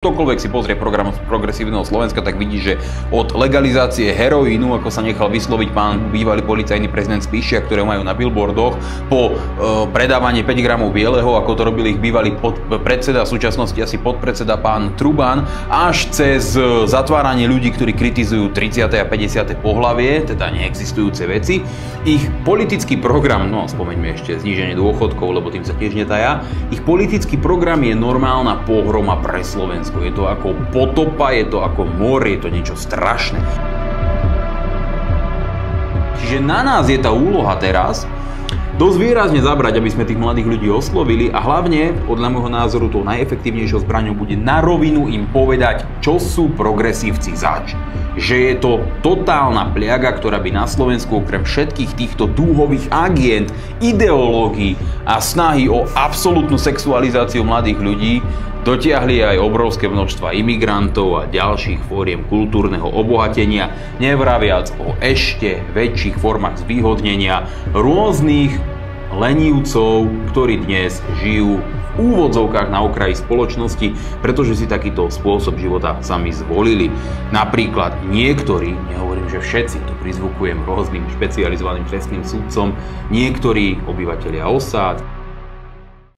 Ktokoľvek si pozrie program progresívneho Slovenska, tak vidí, že od legalizácie heroínu, ako sa nechal vysloviť pán bývalý policajný prezident Spíšia, ktoré majú na billboardoch, po e, predávanie 5 gramov bieleho, ako to robil ich bývalý pod, predseda, v súčasnosti asi podpredseda pán Truban, až cez zatváranie ľudí, ktorí kritizujú 30. a 50. pohlavie, teda neexistujúce veci. Ich politický program, no spomeňme ešte zníženie dôchodkov, lebo tým sa tiež netaja, ich politický program je normálna pohroma pre Slovensko. Slovensku. Je to ako potopa, je to ako mor, je to niečo strašné. Čiže na nás je tá úloha teraz dosť výrazne zabrať, aby sme tých mladých ľudí oslovili a hlavne, podľa môjho názoru, tou najefektívnejšou zbraňou bude na rovinu im povedať, čo sú progresívci zač. Že je to totálna pliaga, ktorá by na Slovensku okrem všetkých týchto dúhových agent, ideológií a snahy o absolútnu sexualizáciu mladých ľudí Dotiahli aj obrovské množstva imigrantov a ďalších fóriem kultúrneho obohatenia, nevraviac o ešte väčších formách zvýhodnenia rôznych lenivcov, ktorí dnes žijú v úvodzovkách na okraji spoločnosti, pretože si takýto spôsob života sami zvolili. Napríklad niektorí, nehovorím, že všetci, to prizvukujem rôznym špecializovaným trestným súdcom, niektorí obyvateľia osád,